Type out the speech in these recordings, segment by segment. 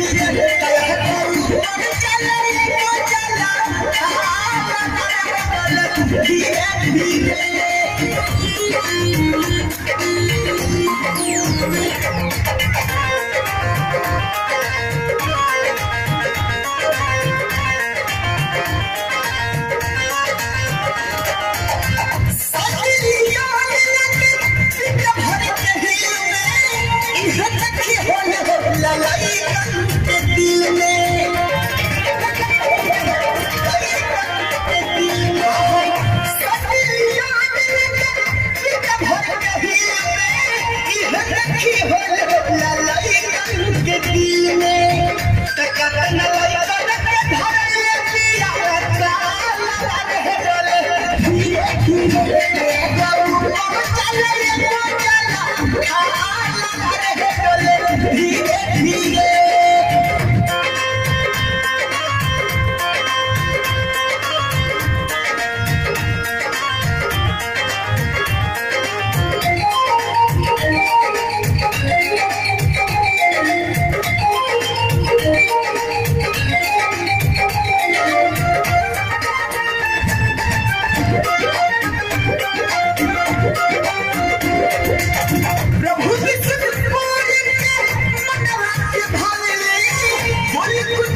He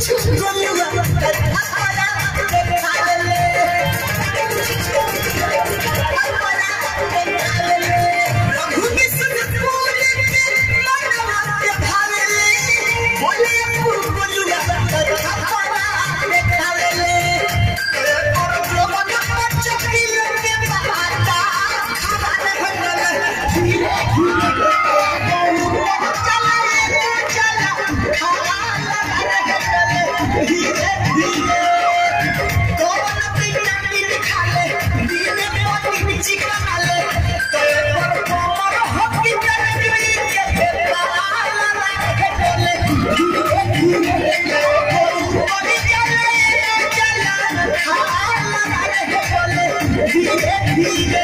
青春永。He's